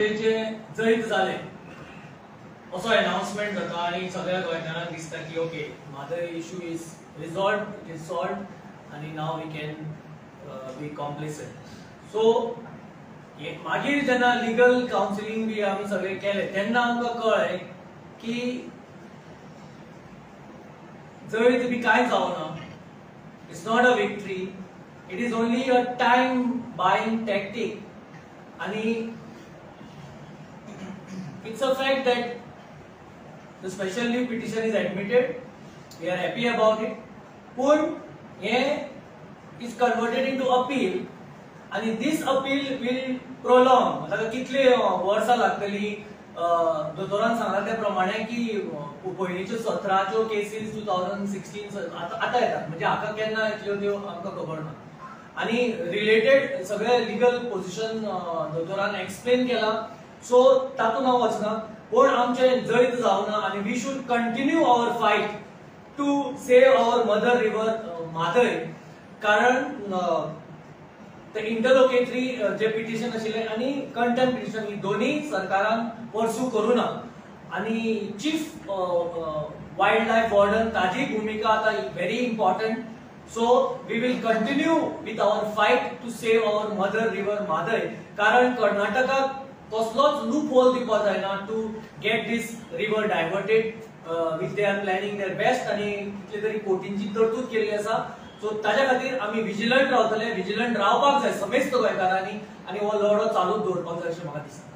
जे जैत जाले असो अनाउन्समेंट जाता आणि सगळ्या गोंयकारांक दिसता की ओके माझा issue is resolve it is solve आणि नाव we can be complacent so मागीर जेन्ना लिगल कावन्सिलींग बी आमी सगळे केले तेन्ना आमकां कळ्ळें की जैत बी कांय जावना it's not a victory it is only a time buying tactic आणि it's a fact that the special leave petition is admitted. We are happy about it. पण yeah, is converted into appeal. आणि this appeal will prolong. ताका कितले वर्सां लागतली दोतोरान सांगला त्या प्रमाणे की पयलींच्यो सतराच्यो केसीस टू थावजंड सिक्स्टीन आतां येतात. म्हणजे हाका केन्ना येतल्यो त्यो आमकां खबर ना. आणि रिलेटेड सगळे लिगल पोझिशन दोतोरान एक्सप्लेन केला. सो तातूंत हांव वचना. पूण आमचें जैत जावना आनी we should continue our fight to save our mother river Mhadei कारण uh, ते इंटरलोकेटरी uh, जे पिटिशन आशिल्लें आनी कंटेम पिटिशन ही दोन्ही सरकारान परसू करूं ना आनी चीफ वायल्ड लायफ वॉर्डन ताजी भुमिका आतां very important so we will continue with our fight to save our mother river Mhadei कारण कर्नाटकाक कसलोच लूप होल दिवपाक जायना to get these river diverted with they are planning their best आणि कितले तरी कोटींची तरतूद केल्ली आसा सो ताज्या खातीर आमी विजिलंट रावतले विजिलंट रावपाक जाय समेस्त गोंयकारांनी आनी हो लढो चालूच दवरपाक जाय अशें म्हाका दिसता.